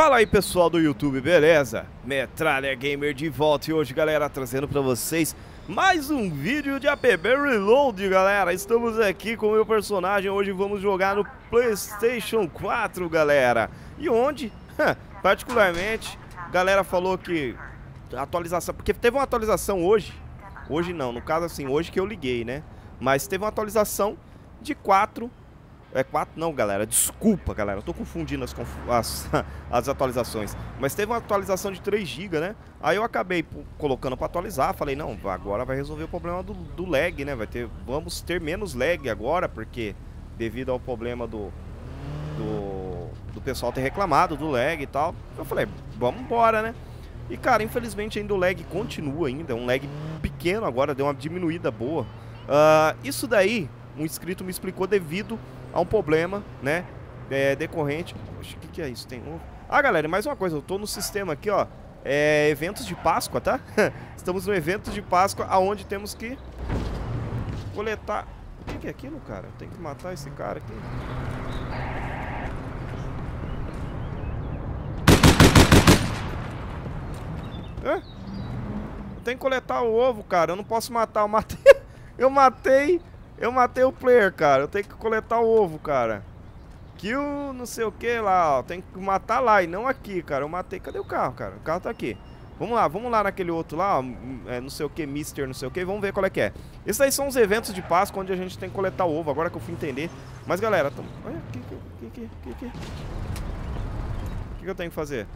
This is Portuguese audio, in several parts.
Fala aí pessoal do YouTube, beleza? Metralha Gamer de volta e hoje galera trazendo pra vocês mais um vídeo de APB Reload galera Estamos aqui com o meu personagem, hoje vamos jogar no Playstation 4 galera E onde? Particularmente, galera falou que atualização, porque teve uma atualização hoje Hoje não, no caso assim, hoje que eu liguei né Mas teve uma atualização de 4 é 4 não, galera. Desculpa, galera. Eu tô confundindo as, as, as atualizações. Mas teve uma atualização de 3 GB, né? Aí eu acabei colocando para atualizar. Falei, não, agora vai resolver o problema do, do lag, né? Vai ter, vamos ter menos lag agora, porque devido ao problema do, do, do pessoal ter reclamado do lag e tal. Eu falei, vamos embora, né? E, cara, infelizmente ainda o lag continua ainda. É um lag pequeno agora, deu uma diminuída boa. Uh, isso daí, um inscrito me explicou devido a um problema, né? É, decorrente. O que, que é isso? Tem um. Ah, galera, mais uma coisa, eu tô no sistema aqui, ó. É, eventos de Páscoa, tá? Estamos no evento de Páscoa, aonde temos que coletar. O que, que é aquilo, cara? Tem que matar esse cara aqui. Hã? Tenho que coletar o ovo, cara. Eu não posso matar. Eu matei. eu matei eu matei o player, cara. Eu tenho que coletar o ovo, cara. Kill não sei o que lá, ó. Tem que matar lá e não aqui, cara. Eu matei. Cadê o carro, cara? O carro tá aqui. Vamos lá, vamos lá naquele outro lá, ó. É, não sei o que, Mister, não sei o que. Vamos ver qual é que é. Esses aí são os eventos de Páscoa onde a gente tem que coletar o ovo. Agora que eu fui entender. Mas, galera, tamo... olha, o que que, que, que, que, que... Que eu tenho que fazer?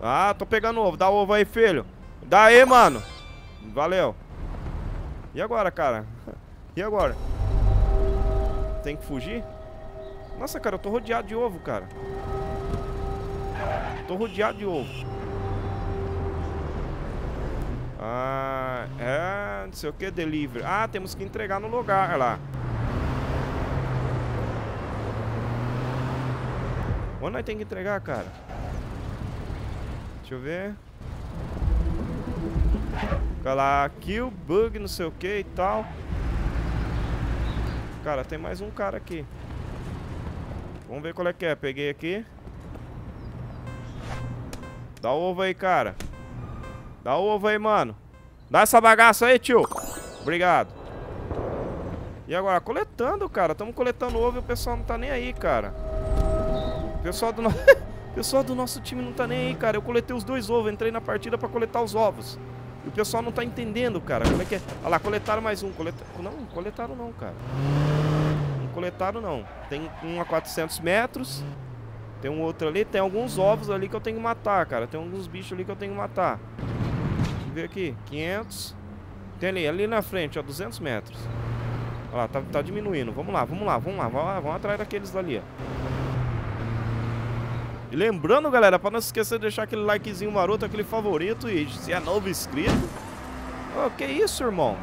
Ah, tô pegando ovo. Dá ovo aí, filho. Dá aí, mano. Valeu. E agora, cara? E agora? Tem que fugir? Nossa, cara, eu tô rodeado de ovo, cara. Tô rodeado de ovo. Ah, é... Não sei o que, delivery. Ah, temos que entregar no lugar, olha lá. Onde nós temos que entregar, cara? Deixa eu ver. Fica lá, kill, bug, não sei o que e tal. Cara, tem mais um cara aqui. Vamos ver qual é que é. Peguei aqui. Dá o ovo aí, cara. Dá o ovo aí, mano. Dá essa bagaça aí, tio. Obrigado. E agora, coletando, cara. Estamos coletando ovo e o pessoal não tá nem aí, cara. O pessoal do... Pessoal do nosso time não tá nem aí, cara. Eu coletei os dois ovos, entrei na partida pra coletar os ovos. E o pessoal não tá entendendo, cara. Como é que é? Olha lá, coletaram mais um. Coleta... Não, coletaram não, cara. Não coletaram não. Tem um a 400 metros. Tem um outro ali. Tem alguns ovos ali que eu tenho que matar, cara. Tem alguns bichos ali que eu tenho que matar. Deixa eu ver aqui. 500. Tem ali, ali na frente, ó. 200 metros. Olha lá, tá, tá diminuindo. Vamos lá, vamos lá, vamos lá. Vamos, vamos atrás daqueles dali, ó. E lembrando, galera, para não se esquecer de deixar aquele likezinho maroto, aquele favorito e se é novo inscrito. Oh, que isso, irmão?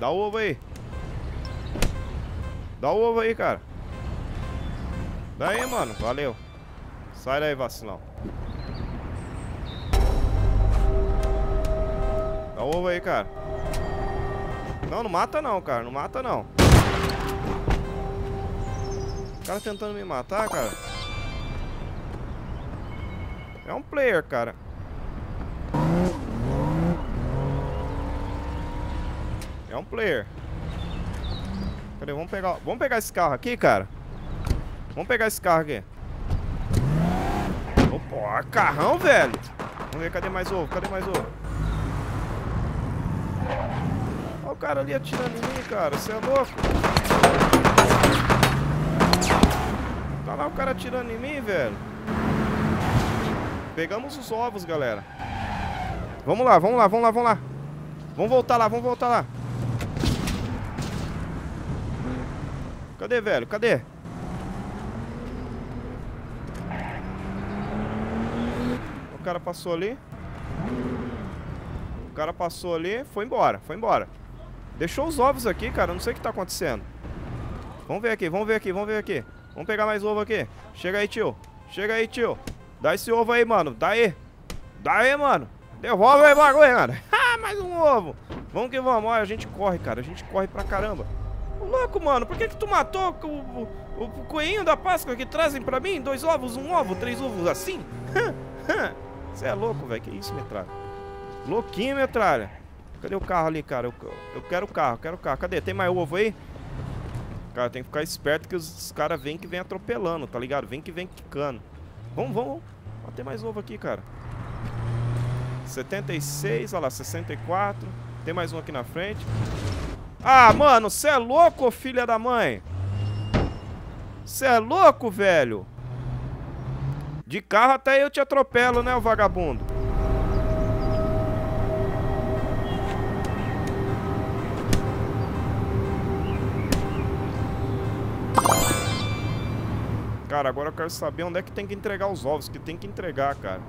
Dá o ovo aí. Dá o ovo aí, cara. Dá aí, mano. Valeu. Sai daí, vacilão. Ovo aí, cara. Não, não mata não, cara. Não mata não. O cara tentando me matar, cara. É um player, cara. É um player. Cadê? Vamos pegar, vamos pegar esse carro aqui, cara. Vamos pegar esse carro aqui. Opa, carrão, velho. Vamos ver, cadê mais ovo? Cadê mais ovo? Olha o cara ali atirando em mim, cara. Você é louco? Tá lá o cara atirando em mim, velho. Pegamos os ovos, galera. Vamos lá, vamos lá, vamos lá, vamos lá. Vamos voltar lá, vamos voltar lá. Cadê, velho? Cadê? O cara passou ali cara passou ali, foi embora, foi embora. Deixou os ovos aqui, cara, não sei o que tá acontecendo. Vamos ver aqui, vamos ver aqui, vamos ver aqui. Vamos pegar mais ovo aqui. Chega aí, tio. Chega aí, tio. Dá esse ovo aí, mano. Dá aí. Dá aí, mano. Devolve aí, bagulho, mano. Ah, mais um ovo. Vamos que vamos. Olha, a gente corre, cara. A gente corre pra caramba. Ô, louco, mano. Por que que tu matou o, o, o, o coelhinho da Páscoa que trazem pra mim? Dois ovos, um ovo, três ovos assim? Você é louco, velho. Que isso, metralha? Louquinho, metralha. Cadê o carro ali, cara? Eu, eu quero o carro, quero o carro. Cadê? Tem mais ovo aí? Cara, tem que ficar esperto que os, caras vêm que vem atropelando, tá ligado? Vem que vem quicando. Vamos, vamos. Ó, tem mais ovo aqui, cara. 76, olha lá, 64. Tem mais um aqui na frente. Ah, mano, você é louco, filha da mãe? Você é louco, velho? De carro até eu te atropelo, né, o vagabundo? Cara, agora eu quero saber onde é que tem que entregar os ovos, que tem que entregar, cara.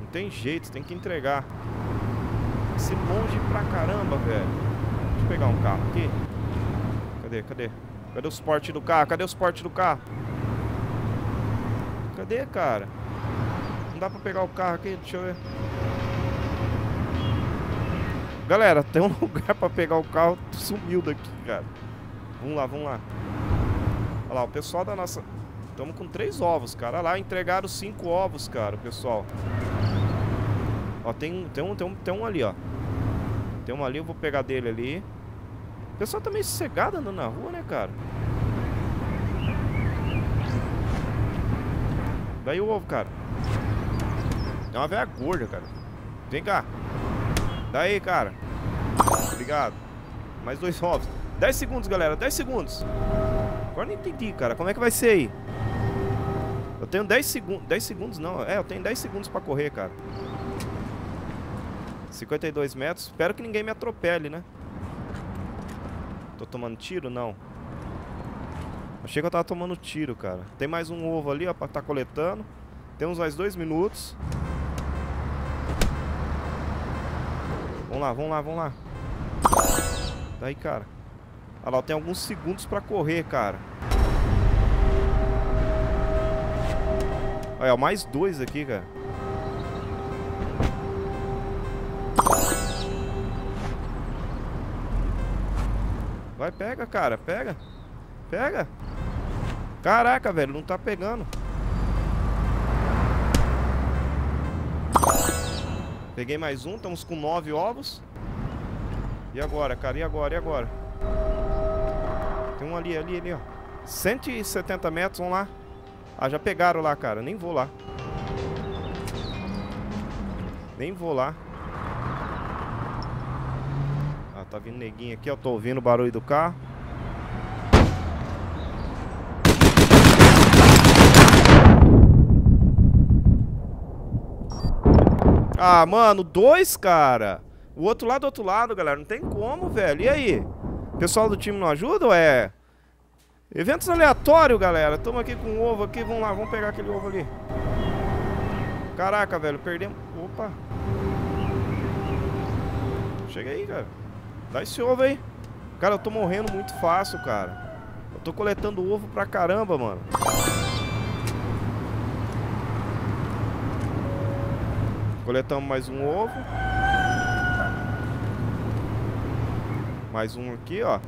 Não tem jeito, tem que entregar. Esse longe pra caramba, velho. Deixa eu pegar um carro aqui. Cadê, cadê? Cadê o suporte do carro? Cadê o suporte do carro? Cadê, cara? Não dá pra pegar o carro aqui? Deixa eu ver. Galera, tem um lugar pra pegar o carro, sumiu daqui, cara. Vamos lá, vamos lá. Olha lá, o pessoal da nossa... Estamos com três ovos, cara. Olha lá, entregaram cinco ovos, cara, pessoal. Ó, tem, tem, um, tem, um, tem um ali, ó. Tem um ali, eu vou pegar dele ali. O pessoal tá meio sossegado andando na rua, né, cara? Daí o ovo, cara. É uma velha gorda, cara. Vem cá. Daí, cara. Obrigado. Mais dois ovos. 10 segundos, galera. 10 segundos. Agora não entendi, cara. Como é que vai ser aí? Eu tenho 10 segundos. 10 segundos não. É, eu tenho 10 segundos pra correr, cara. 52 metros. Espero que ninguém me atropele, né? Tô tomando tiro? Não. Achei que eu tava tomando tiro, cara. Tem mais um ovo ali, ó, pra tá coletando. Temos mais dois minutos. Vamos lá, vamos lá, vamos lá. Daí, cara. Olha lá, tem alguns segundos pra correr, cara. Olha, mais dois aqui, cara. Vai, pega, cara. Pega. Pega. Caraca, velho. Não tá pegando. Peguei mais um. Estamos com nove ovos. E agora, cara? E agora? E agora? Tem um ali, ali, ali, ó. 170 metros. Vamos lá. Ah, já pegaram lá, cara. Nem vou lá. Nem vou lá. Ah, tá vindo neguinho aqui, ó. Tô ouvindo o barulho do carro. Ah, mano, dois, cara. O outro lado, do outro lado, galera. Não tem como, velho. E aí? O pessoal do time não ajuda ou é... Eventos aleatórios, galera. Tamo aqui com um ovo aqui. Vamos lá, vamos pegar aquele ovo ali. Caraca, velho. Perdemos... Opa. Chega aí, cara. Dá esse ovo aí. Cara, eu tô morrendo muito fácil, cara. Eu tô coletando ovo pra caramba, mano. Coletamos mais um ovo. Mais um aqui, ó.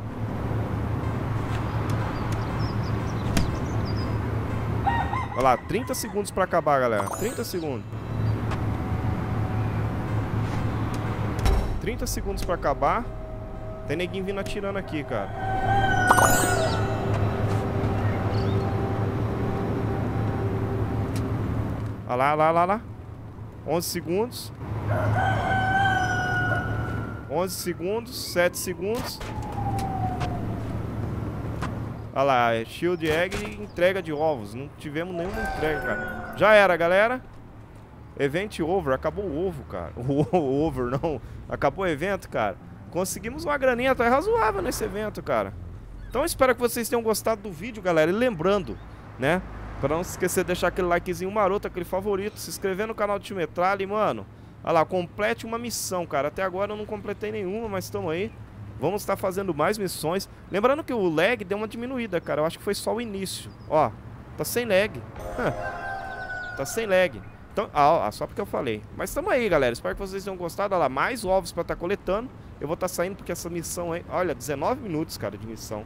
Olha lá, 30 segundos pra acabar, galera. 30 segundos. 30 segundos pra acabar. Tem neguinho vindo atirando aqui, cara. Olha lá, lá, lá, lá. 11 segundos. 11 segundos, 7 segundos. Olha lá, é Shield Egg e entrega de ovos. Não tivemos nenhuma entrega, cara. Já era, galera. Event over. Acabou o ovo, cara. O over, não. Acabou o evento, cara. Conseguimos uma graninha até razoável nesse evento, cara. Então espero que vocês tenham gostado do vídeo, galera. E lembrando, né? Pra não se esquecer de deixar aquele likezinho maroto, aquele favorito. Se inscrever no canal do Tio Metralha e, mano... Olha lá, complete uma missão, cara. Até agora eu não completei nenhuma, mas estamos aí. Vamos estar fazendo mais missões. Lembrando que o lag deu uma diminuída, cara. Eu acho que foi só o início. Ó, tá sem lag. tá sem lag. Então, ah, só porque eu falei. Mas tamo aí, galera. Espero que vocês tenham gostado. Olha lá, mais ovos pra estar tá coletando. Eu vou estar tá saindo porque essa missão aí... Olha, 19 minutos, cara, de missão.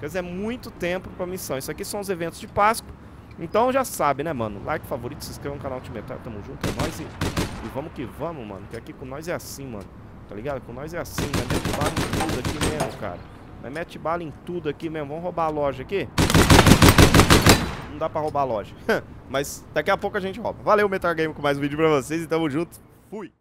Quer dizer, é muito tempo pra missão. Isso aqui são os eventos de Páscoa. Então já sabe, né, mano? Like, favorito, se inscreva no canal Ultimetar. Tamo junto, é nóis e, e vamos que vamos, mano. Que aqui com nós é assim, mano. Tá ligado? Com nós é assim, né? Mete bala em tudo aqui mesmo, cara. Nós mete bala em tudo aqui mesmo. Vamos roubar a loja aqui? Não dá pra roubar a loja. Mas daqui a pouco a gente rouba. Valeu, Metal Game, com mais um vídeo pra vocês e tamo junto. Fui!